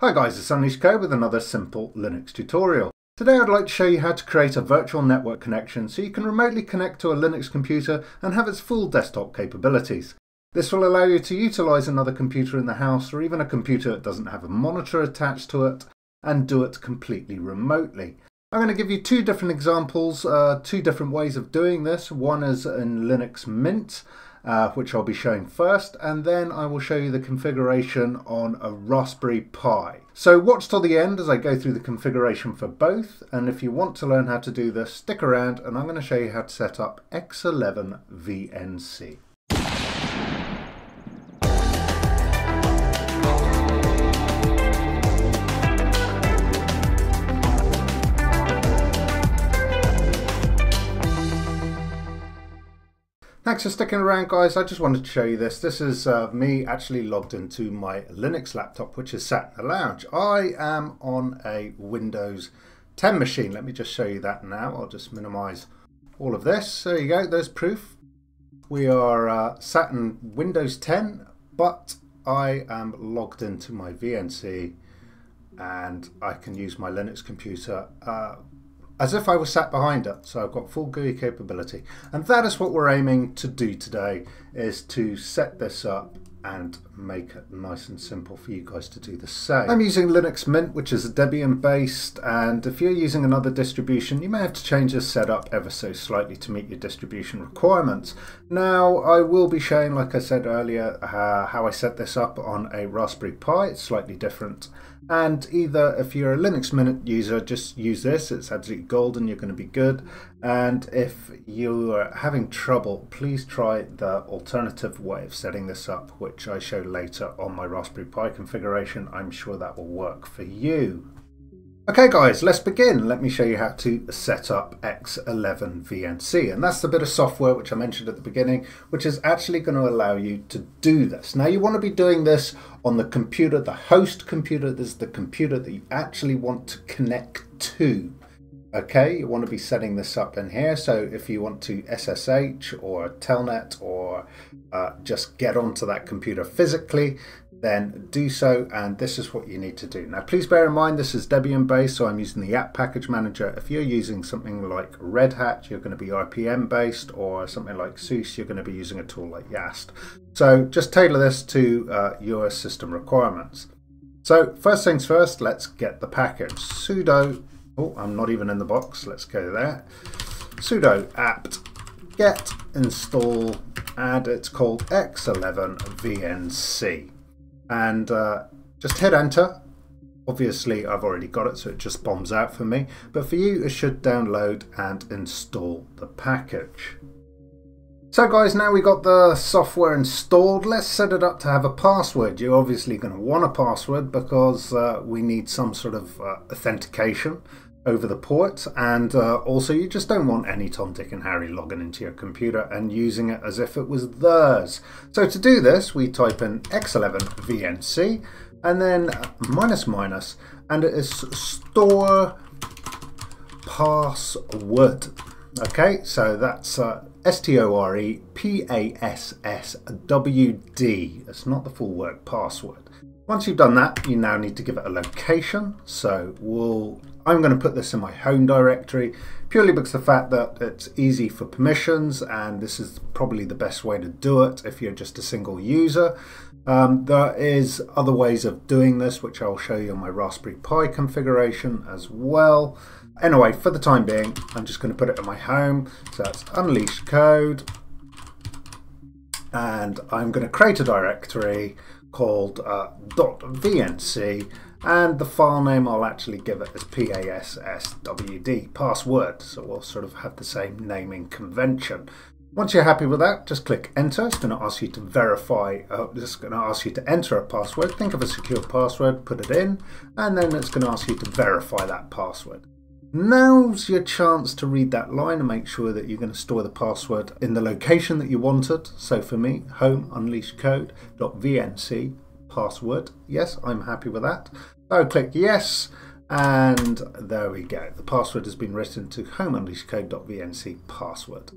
Hi guys, it's Unleashed Code with another simple Linux tutorial. Today I'd like to show you how to create a virtual network connection so you can remotely connect to a Linux computer and have its full desktop capabilities. This will allow you to utilize another computer in the house or even a computer that doesn't have a monitor attached to it and do it completely remotely. I'm going to give you two different examples, uh, two different ways of doing this. One is in Linux Mint uh, which I'll be showing first, and then I will show you the configuration on a Raspberry Pi. So watch till the end as I go through the configuration for both, and if you want to learn how to do this, stick around and I'm going to show you how to set up X11 VNC. Thanks for sticking around guys, I just wanted to show you this. This is uh, me actually logged into my Linux laptop which is sat in the lounge. I am on a Windows 10 machine. Let me just show you that now. I'll just minimize all of this. There you go, there's proof. We are uh, sat in Windows 10 but I am logged into my VNC and I can use my Linux computer uh, as if I was sat behind it. So I've got full GUI capability. And that is what we're aiming to do today, is to set this up and make it nice and simple for you guys to do the same. I'm using Linux Mint, which is a Debian based, and if you're using another distribution, you may have to change the setup ever so slightly to meet your distribution requirements. Now, I will be showing, like I said earlier, uh, how I set this up on a Raspberry Pi. It's slightly different. And either if you're a Linux Mint user, just use this. It's absolutely golden. You're going to be good. And if you're having trouble, please try the alternative way of setting this up, which I show later on my Raspberry Pi configuration. I'm sure that will work for you. Okay guys, let's begin. Let me show you how to set up X11 VNC. And that's the bit of software which I mentioned at the beginning, which is actually going to allow you to do this. Now you want to be doing this on the computer, the host computer. This is the computer that you actually want to connect to. Okay, you want to be setting this up in here. So if you want to SSH or Telnet or uh, just get onto that computer physically, then do so and this is what you need to do. Now please bear in mind this is Debian based so I'm using the apt package manager. If you're using something like Red Hat you're going to be RPM based or something like SUSE you're going to be using a tool like Yast. So just tailor this to uh, your system requirements. So first things first let's get the package. sudo, oh I'm not even in the box, let's go there. sudo apt get install and it's called x11 vnc and uh, just hit enter. Obviously I've already got it so it just bombs out for me but for you it should download and install the package. So guys now we've got the software installed let's set it up to have a password. You're obviously going to want a password because uh, we need some sort of uh, authentication over the port and uh, also you just don't want any Tom, Dick and Harry logging into your computer and using it as if it was theirs. So to do this we type in x11 vnc and then minus minus and it is store password. Okay, so that's uh, S-T-O-R-E-P-A-S-S-W-D. It's not the full word, password. Once you've done that, you now need to give it a location. So we'll I'm going to put this in my home directory purely because the fact that it's easy for permissions and this is probably the best way to do it if you're just a single user. Um, there is other ways of doing this which I'll show you on my Raspberry Pi configuration as well. Anyway, for the time being, I'm just going to put it in my home. So that's unleashed code. And I'm going to create a directory called uh, .vnc and the file name I'll actually give it as PASSWD, password, so we'll sort of have the same naming convention. Once you're happy with that, just click enter. It's going to ask you to verify, uh, it's going to ask you to enter a password. Think of a secure password, put it in, and then it's going to ask you to verify that password. Now's your chance to read that line and make sure that you're going to store the password in the location that you wanted. So for me, home unleashed code.vnc password. Yes, I'm happy with that. So click yes, and there we go. The password has been written to homeunleashedcode.vnc password.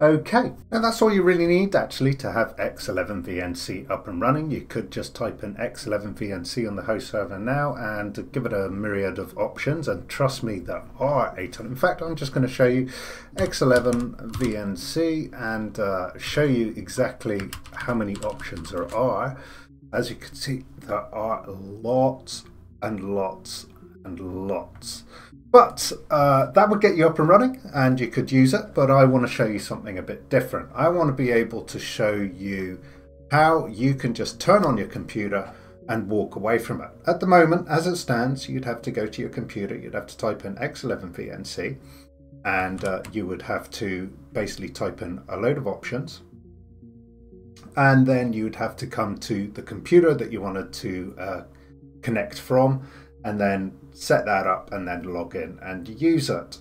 Okay, now that's all you really need actually to have X11VNC up and running. You could just type in X11VNC on the host server now and give it a myriad of options and trust me there are a ton. In fact I'm just going to show you X11VNC and uh, show you exactly how many options there are. As you can see there are lots and lots and lots. But uh, that would get you up and running and you could use it, but I want to show you something a bit different. I want to be able to show you how you can just turn on your computer and walk away from it. At the moment, as it stands, you'd have to go to your computer, you'd have to type in X11VNC, and uh, you would have to basically type in a load of options. And then you'd have to come to the computer that you wanted to uh, connect from and then set that up and then log in and use it.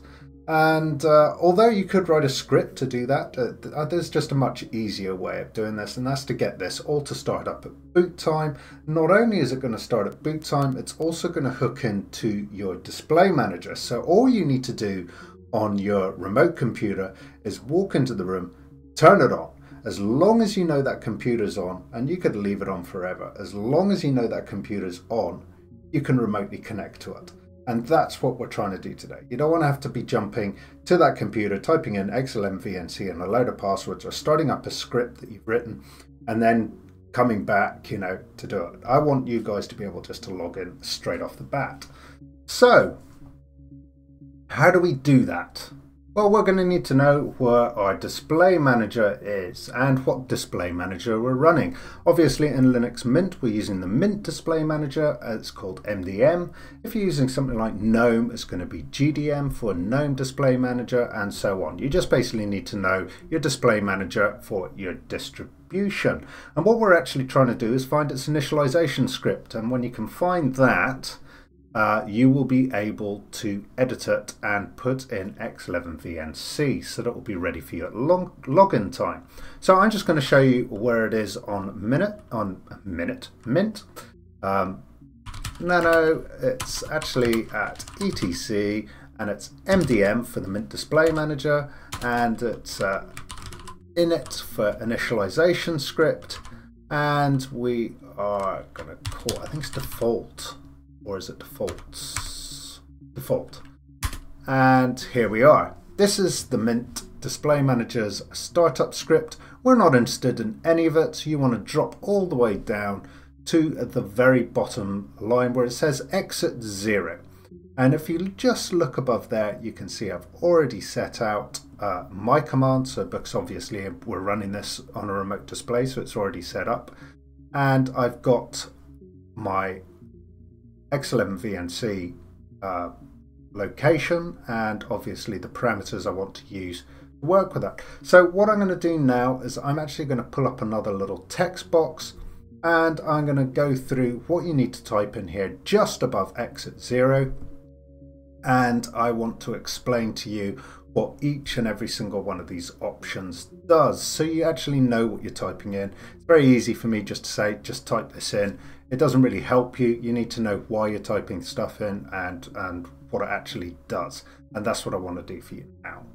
And uh, although you could write a script to do that, uh, uh, there's just a much easier way of doing this, and that's to get this all to start up at boot time. Not only is it going to start at boot time, it's also going to hook into your display manager. So all you need to do on your remote computer is walk into the room, turn it on. As long as you know that computer's on, and you could leave it on forever, as long as you know that computer's on, you can remotely connect to it. And that's what we're trying to do today. You don't want to have to be jumping to that computer, typing in X11VNC and a load of passwords, or starting up a script that you've written, and then coming back, you know, to do it. I want you guys to be able just to log in straight off the bat. So, how do we do that? Well, we're going to need to know where our display manager is and what display manager we're running. Obviously in Linux Mint, we're using the Mint display manager. It's called MDM. If you're using something like GNOME, it's going to be GDM for GNOME display manager and so on. You just basically need to know your display manager for your distribution. And what we're actually trying to do is find its initialization script. And when you can find that, uh, you will be able to edit it and put in X11VNC so that will be ready for your log login time. So I'm just going to show you where it is on minute on minute mint. Um, Nano, it's actually at ETC and it's MDM for the Mint Display Manager and it's uh, init for initialization script and we are going to call, I think it's default or is it defaults? Default. And here we are. This is the Mint Display Manager's startup script. We're not interested in any of it. You want to drop all the way down to the very bottom line where it says exit zero. And if you just look above there, you can see I've already set out uh, my command. So because obviously we're running this on a remote display, so it's already set up. And I've got my X11VNC uh, location and obviously the parameters I want to use to work with that. So what I'm going to do now is I'm actually going to pull up another little text box and I'm going to go through what you need to type in here just above exit zero and I want to explain to you what each and every single one of these options does so you actually know what you're typing in. It's very easy for me just to say just type this in it doesn't really help you. You need to know why you're typing stuff in and, and what it actually does. And that's what I want to do for you now.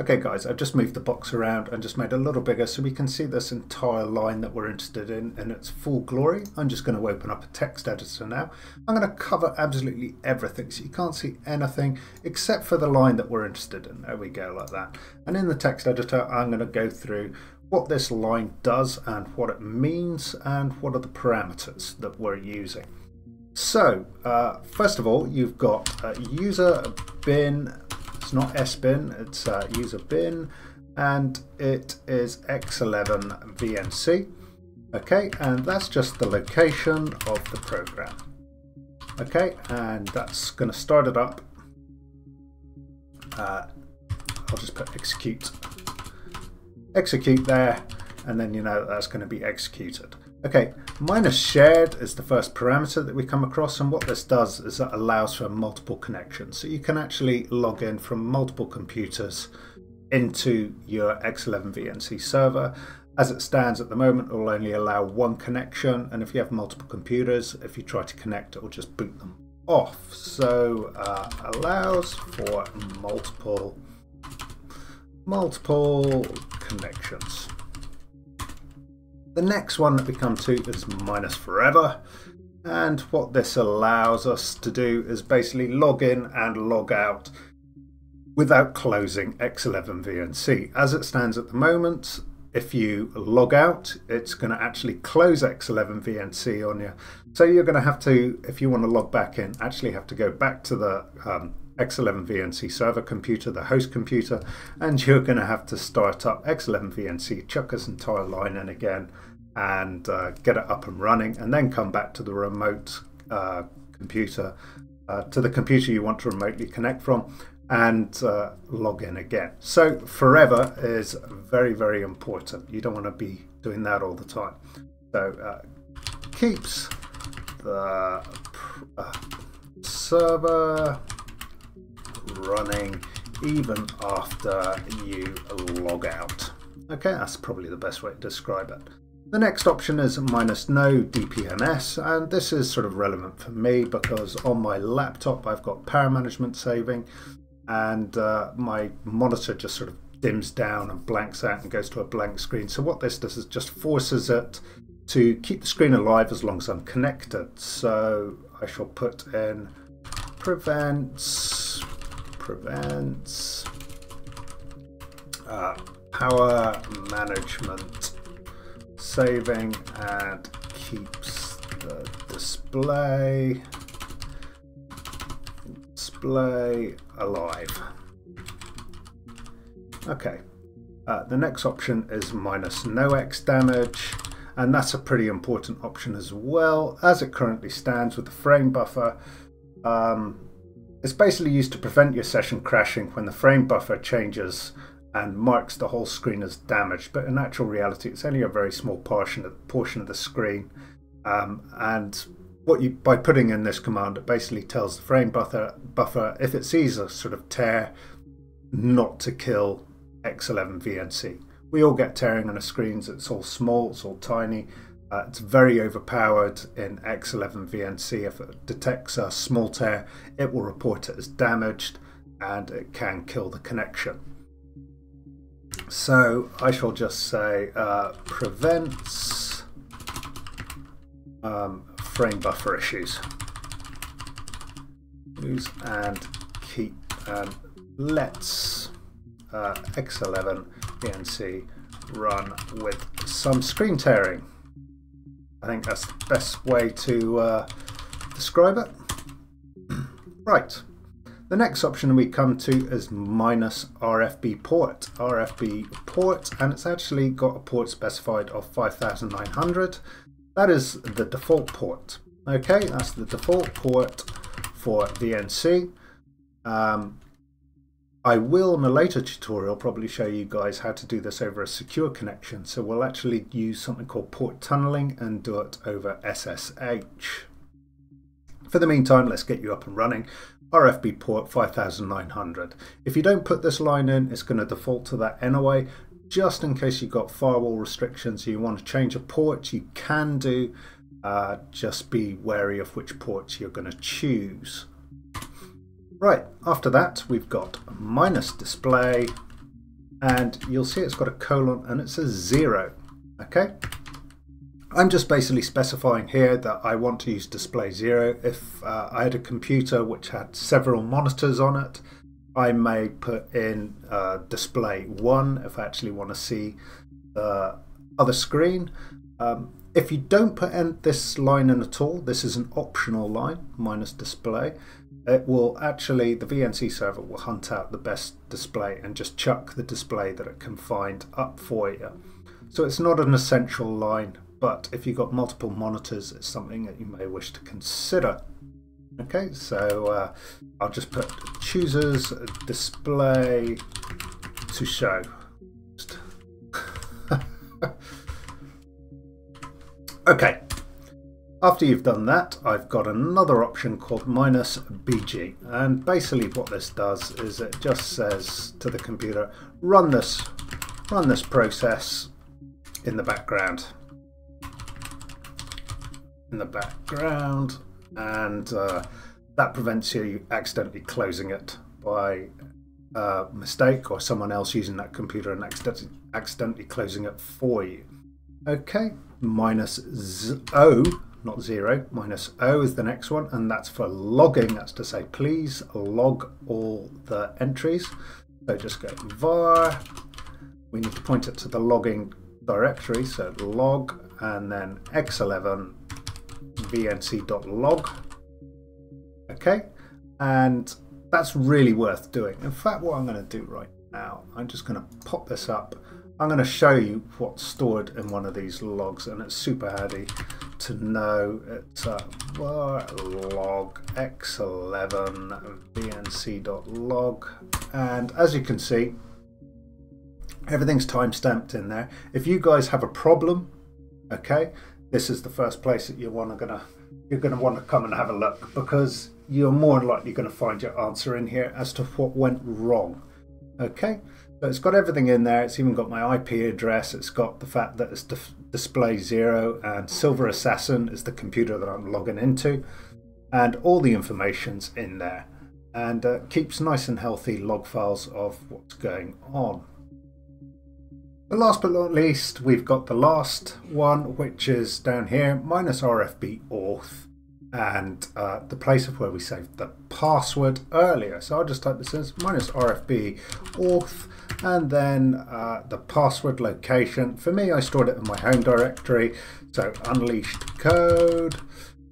Okay guys, I've just moved the box around and just made a little bigger so we can see this entire line that we're interested in in its full glory. I'm just going to open up a text editor now. I'm going to cover absolutely everything so you can't see anything except for the line that we're interested in. There we go like that. And in the text editor I'm going to go through what this line does and what it means and what are the parameters that we're using. So, uh, first of all, you've got user bin, it's not sbin, it's uh, user bin, and it is x11 VNC. Okay, and that's just the location of the program. Okay, and that's going to start it up. Uh, I'll just put execute execute there, and then you know that that's going to be executed. Okay, minus shared is the first parameter that we come across, and what this does is that allows for multiple connections. So you can actually log in from multiple computers into your X11 VNC server. As it stands at the moment, it will only allow one connection, and if you have multiple computers, if you try to connect, it will just boot them off. So uh, allows for multiple multiple connections. The next one that we come to is minus forever. And what this allows us to do is basically log in and log out without closing X11 VNC. As it stands at the moment, if you log out, it's going to actually close X11 VNC on you. So you're going to have to, if you want to log back in, actually have to go back to the um, X11 VNC server computer, the host computer, and you're going to have to start up X11 VNC, chuck this entire line in again, and uh, get it up and running, and then come back to the remote uh, computer, uh, to the computer you want to remotely connect from, and uh, log in again. So forever is very, very important. You don't want to be doing that all the time. So uh, keeps the uh, server running even after you log out. Okay, that's probably the best way to describe it. The next option is minus no DPMS, and this is sort of relevant for me because on my laptop I've got power management saving, and uh, my monitor just sort of dims down and blanks out and goes to a blank screen. So what this does is just forces it to keep the screen alive as long as I'm connected. So I shall put in prevents prevents uh, power management saving and keeps the display display alive. Okay, uh, the next option is minus no X damage and that's a pretty important option as well as it currently stands with the frame buffer um, it's basically used to prevent your session crashing when the frame buffer changes and marks the whole screen as damaged. But in actual reality, it's only a very small portion of, portion of the screen. Um, and what you by putting in this command, it basically tells the frame buffer buffer if it sees a sort of tear, not to kill X11 VNC. We all get tearing on our screens. It's all small. It's all tiny. Uh, it's very overpowered in X11 VNC. If it detects a small tear, it will report it as damaged and it can kill the connection. So I shall just say uh, prevents um, frame buffer issues. Use and keep and let's uh, X11 VNC run with some screen tearing. I think that's the best way to uh, describe it. right. The next option we come to is minus RFB port. RFB port, and it's actually got a port specified of 5900. That is the default port. Okay, that's the default port for VNC. Um, I will in a later tutorial probably show you guys how to do this over a secure connection. So we'll actually use something called port tunneling and do it over SSH. For the meantime, let's get you up and running. RFB port 5900. If you don't put this line in, it's going to default to that anyway. Just in case you've got firewall restrictions, you want to change a port, you can do. Uh, just be wary of which ports you're going to choose. Right, after that we've got minus display and you'll see it's got a colon and it says zero. Okay, I'm just basically specifying here that I want to use display zero. If uh, I had a computer which had several monitors on it, I may put in uh, display one if I actually want to see the other screen. Um, if you don't put in this line in at all, this is an optional line, minus display it will actually, the VNC server will hunt out the best display and just chuck the display that it can find up for you. So it's not an essential line, but if you've got multiple monitors, it's something that you may wish to consider. Okay, so uh, I'll just put chooses display to show. okay, after you've done that, I've got another option called minus BG. And basically what this does is it just says to the computer, run this, run this process in the background. In the background. And uh, that prevents you accidentally closing it by uh, mistake or someone else using that computer and accidentally, accidentally closing it for you. Okay, minus O, not zero, minus O is the next one, and that's for logging. That's to say, please log all the entries. So just go var, we need to point it to the logging directory, so log and then x11 vnc.log. Okay, and that's really worth doing. In fact, what I'm going to do right now, I'm just going to pop this up. I'm going to show you what's stored in one of these logs, and it's super handy to know it's uh, log x11 vnc.log, and as you can see, everything's time stamped in there. If you guys have a problem, okay, this is the first place that you want to gonna you're gonna want to come and have a look because you're more likely going to find your answer in here as to what went wrong. Okay, so it's got everything in there. It's even got my IP address. It's got the fact that it's display zero and Silver Assassin is the computer that I'm logging into, and all the information's in there, and uh, keeps nice and healthy log files of what's going on. But last but not least, we've got the last one, which is down here, minus RFB auth and uh, the place of where we saved the password earlier. So I'll just type this in minus RFB auth and then uh, the password location. For me, I stored it in my home directory. So unleashed code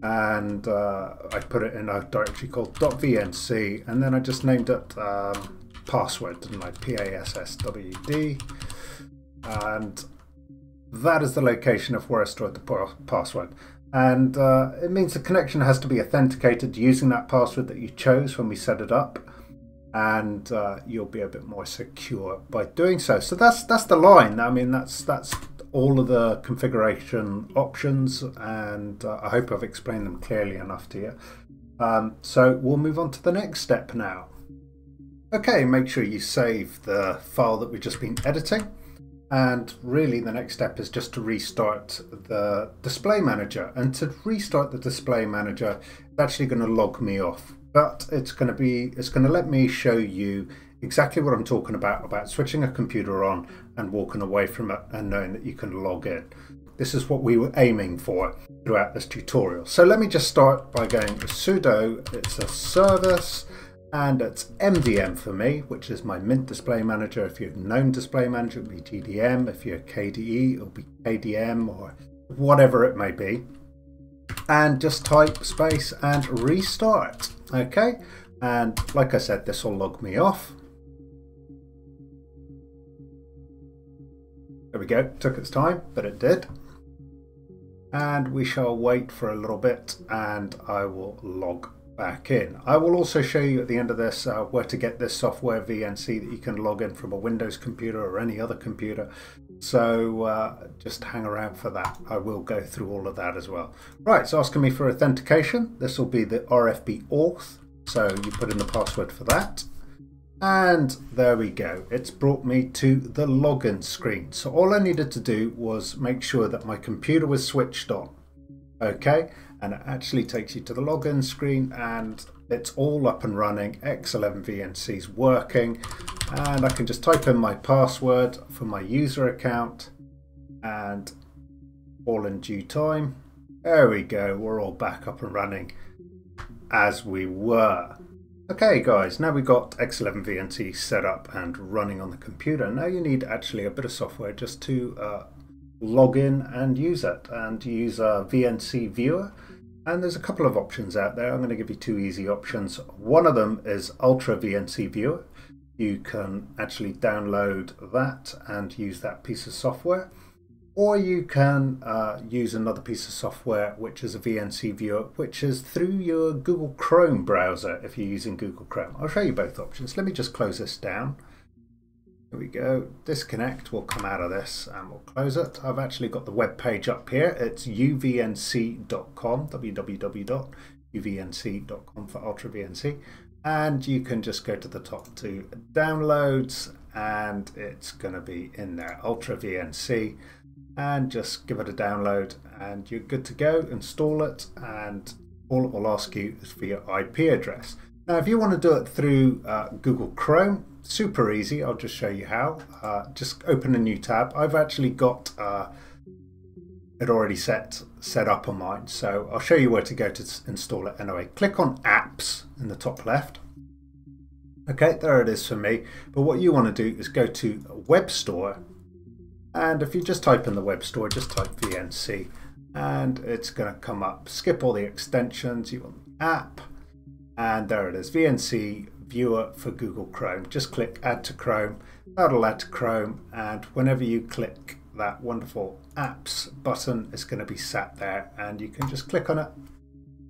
and uh, I put it in a directory called .vnc and then I just named it um, password, didn't I? P-A-S-S-W-D. And that is the location of where I stored the password and uh, it means the connection has to be authenticated using that password that you chose when we set it up. And uh, you'll be a bit more secure by doing so. So that's that's the line. I mean that's that's all of the configuration options. And uh, i hope i've explained them clearly enough to you. Um, so we'll move on to the next step now. Okay make sure you save the file that we've just been editing and really the next step is just to restart the display manager. And to restart the display manager, it's actually going to log me off. But it's going to be, it's going to let me show you exactly what I'm talking about, about switching a computer on and walking away from it and knowing that you can log in. This is what we were aiming for throughout this tutorial. So let me just start by going sudo, it's a service, and it's MDM for me, which is my Mint Display Manager. If you're GNOME Display Manager, it'll be GDM. If you're KDE, it'll be KDM or whatever it may be. And just type space and restart. Okay, and like I said, this will log me off. There we go, took its time, but it did. And we shall wait for a little bit and I will log back in. I will also show you at the end of this uh, where to get this software VNC that you can log in from a Windows computer or any other computer. So uh, just hang around for that. I will go through all of that as well. Right, it's asking me for authentication. This will be the RFB auth. So you put in the password for that. And there we go. It's brought me to the login screen. So all I needed to do was make sure that my computer was switched on. Okay, and it actually takes you to the login screen and it's all up and running. X11VNC is working and I can just type in my password for my user account and all in due time. There we go, we're all back up and running as we were. Okay guys, now we've got X11VNC set up and running on the computer. Now you need actually a bit of software just to uh, log in and use it and use a VNC viewer and there's a couple of options out there. I'm going to give you two easy options. One of them is Ultra VNC Viewer. You can actually download that and use that piece of software. Or you can uh, use another piece of software, which is a VNC viewer, which is through your Google Chrome browser if you're using Google Chrome. I'll show you both options. Let me just close this down. Here we go. Disconnect will come out of this and we'll close it. I've actually got the web page up here. It's uvnc.com, www.uvnc.com for UltraVNC. And you can just go to the top to downloads and it's going to be in there, UltraVNC. And just give it a download and you're good to go. Install it and all it will ask you is for your IP address. Now, if you want to do it through uh, Google Chrome, super easy. I'll just show you how. Uh, just open a new tab. I've actually got uh, it already set set up on mine, so I'll show you where to go to install it anyway. Click on Apps in the top left. Okay, there it is for me. But what you want to do is go to Web Store, and if you just type in the Web Store, just type VNC, and it's going to come up. Skip all the extensions. You want the app and there it is, VNC viewer for Google Chrome. Just click add to Chrome, that'll add to Chrome and whenever you click that wonderful apps button it's going to be sat there and you can just click on it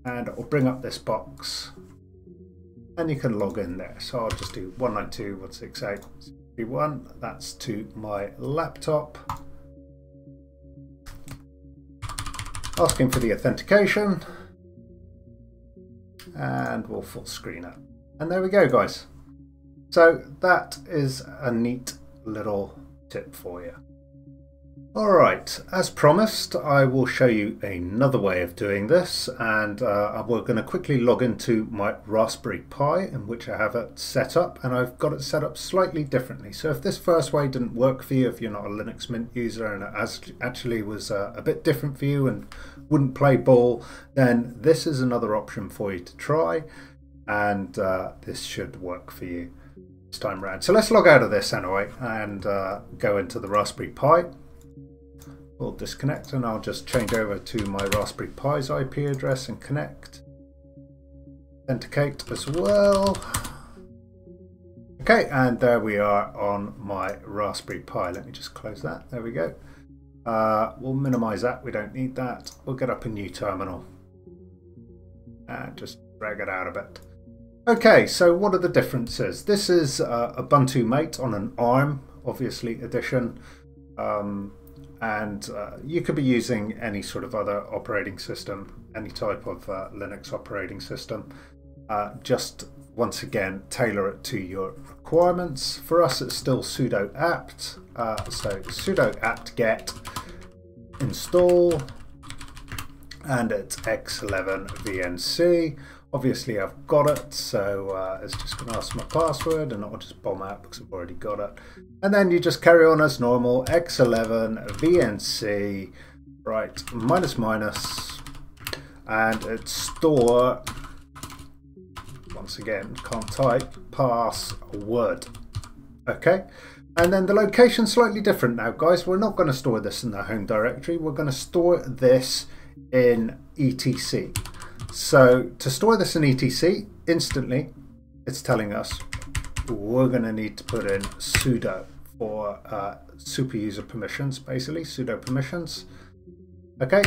and it will bring up this box and you can log in there. So I'll just do 192.168.1. That's to my laptop. Asking for the authentication and we'll full screen it. And there we go, guys. So that is a neat little tip for you. Alright, as promised, I will show you another way of doing this and uh, we're going to quickly log into my Raspberry Pi in which I have it set up and I've got it set up slightly differently. So if this first way didn't work for you, if you're not a Linux Mint user and it actually was uh, a bit different for you and wouldn't play ball, then this is another option for you to try and uh, this should work for you this time around. So let's log out of this anyway and uh, go into the Raspberry Pi. We'll disconnect and I'll just change over to my Raspberry Pi's IP address and connect. Authenticate as well. Okay, and there we are on my Raspberry Pi. Let me just close that. There we go. Uh, we'll minimize that. We don't need that. We'll get up a new terminal and just drag it out a bit. Okay, so what are the differences? This is uh, Ubuntu Mate on an ARM, obviously, edition. Um, and uh, you could be using any sort of other operating system, any type of uh, Linux operating system. Uh, just once again, tailor it to your requirements. For us, it's still sudo apt. Uh, so sudo apt get install, and it's x11 vnc. Obviously I've got it, so uh, it's just going to ask my password and I'll just bomb out because I've already got it. And then you just carry on as normal, x11, VNC, right, minus minus, and it's store, once again, can't type, password. Okay, and then the location slightly different now, guys. We're not going to store this in the home directory. We're going to store this in etc. So to store this in etc, instantly it's telling us we're going to need to put in sudo for uh, super user permissions, basically, sudo permissions. Okay,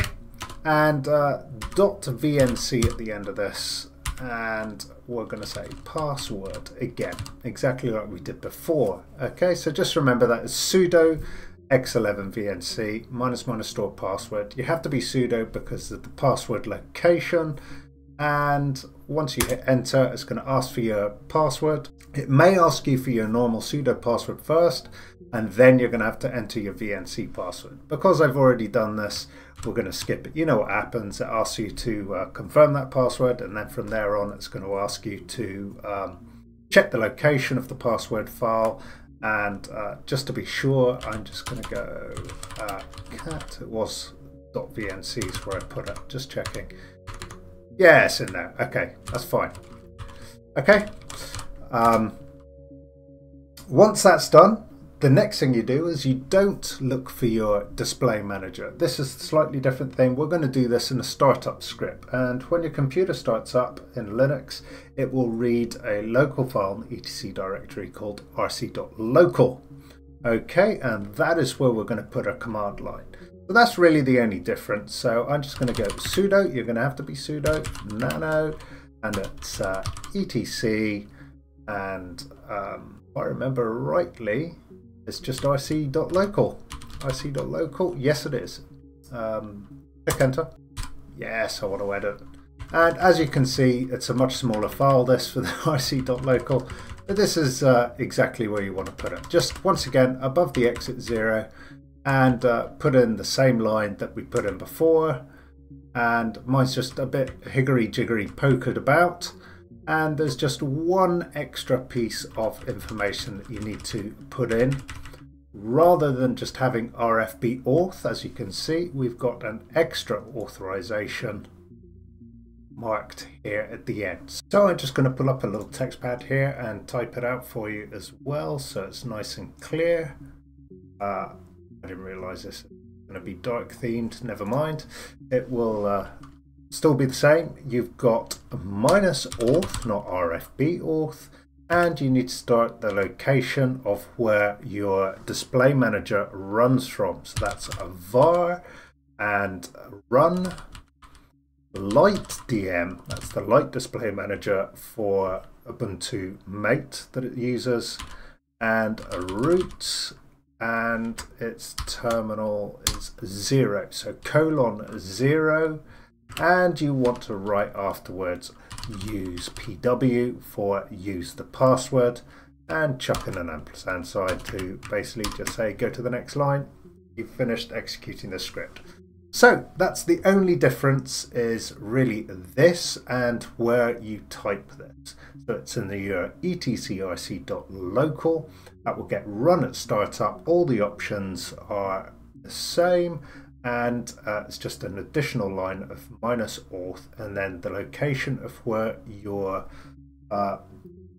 and uh, .vnc at the end of this, and we're going to say password again, exactly like we did before. Okay, so just remember that is sudo x11vnc minus minus store password. You have to be sudo because of the password location and once you hit enter it's going to ask for your password. It may ask you for your normal sudo password first and then you're going to have to enter your VNC password. Because I've already done this we're going to skip it. You know what happens, it asks you to uh, confirm that password and then from there on it's going to ask you to um, check the location of the password file and uh, just to be sure, I'm just going to go uh, cat. It was .vncs where I put it. Just checking. Yes, in there. Okay, that's fine. Okay. Um, once that's done, the next thing you do is you don't look for your display manager. This is a slightly different thing. We're going to do this in a startup script. And when your computer starts up in Linux, it will read a local file in the etc directory called rc.local. Okay, and that is where we're going to put our command line. So that's really the only difference. So I'm just going to go sudo. You're going to have to be sudo nano, and it's uh, etc. And um, if I remember rightly, it's just rc.local. rc.local, yes it is. Um, click enter. Yes, I want to edit. And as you can see, it's a much smaller file this for the rc.local, but this is uh, exactly where you want to put it. Just once again, above the exit zero, and uh, put in the same line that we put in before. And mine's just a bit higgery jiggery pokered about. And there's just one extra piece of information that you need to put in. Rather than just having RFB auth as you can see we've got an extra authorization marked here at the end. So I'm just going to pull up a little text pad here and type it out for you as well so it's nice and clear. Uh, I didn't realize this is going to be dark themed never mind. It will uh, still be the same. You've got minus auth, not RFB auth, and you need to start the location of where your display manager runs from. So that's a var and run light DM. That's the light display manager for Ubuntu Mate that it uses, and a root and its terminal is zero. So colon zero and you want to write afterwards use pw for use the password and chuck in an ampersand sign to basically just say go to the next line. You've finished executing the script. So that's the only difference is really this and where you type this. So it's in the uh, your etcrc.local that will get run at startup. All the options are the same and uh, it's just an additional line of minus auth and then the location of where your uh,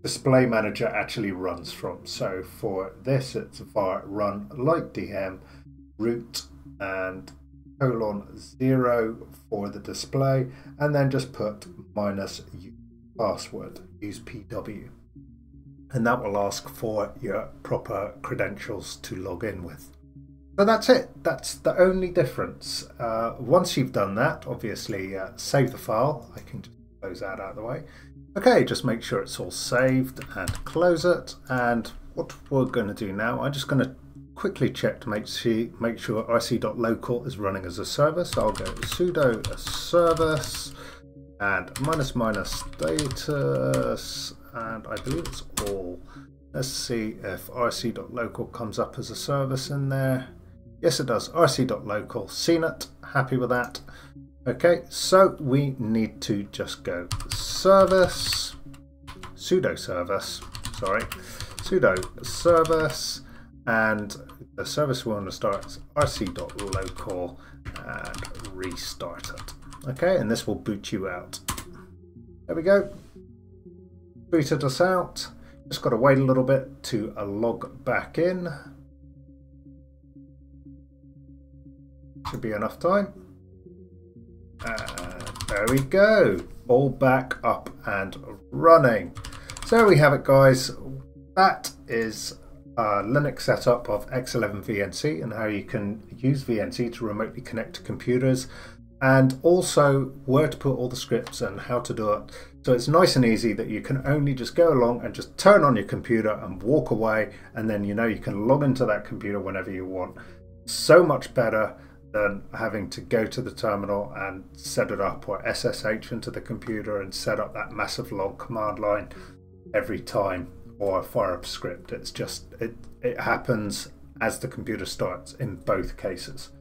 display manager actually runs from. So for this, it's var run light dm root and colon zero for the display, and then just put minus password, use pw. And that will ask for your proper credentials to log in with. So that's it. That's the only difference. Uh, once you've done that, obviously uh, save the file. I can just close that out of the way. Okay, just make sure it's all saved and close it. And what we're going to do now, I'm just going to quickly check to make sure, make sure rc.local is running as a service. I'll go sudo service and minus minus status and I believe it's all. Let's see if rc.local comes up as a service in there. Yes, it does. rc.local. Seen it. Happy with that. Okay, so we need to just go service, sudo service, sorry, sudo service, and the service we want to start is rc.local and restart it. Okay, and this will boot you out. There we go. Booted us out. Just got to wait a little bit to log back in. Should be enough time. And there we go. All back up and running. So there we have it guys. That is a Linux setup of X11 VNC and how you can use VNC to remotely connect to computers and also where to put all the scripts and how to do it. So it's nice and easy that you can only just go along and just turn on your computer and walk away and then you know you can log into that computer whenever you want. So much better than having to go to the terminal and set it up or SSH into the computer and set up that massive long command line every time or fire up script. It's just, it, it happens as the computer starts in both cases.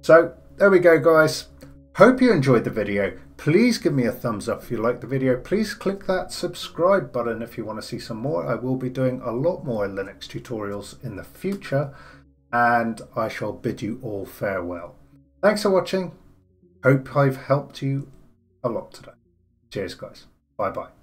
So there we go guys. Hope you enjoyed the video. Please give me a thumbs up if you like the video. Please click that subscribe button if you want to see some more. I will be doing a lot more Linux tutorials in the future and I shall bid you all farewell. Thanks for watching. Hope I've helped you a lot today. Cheers, guys. Bye bye.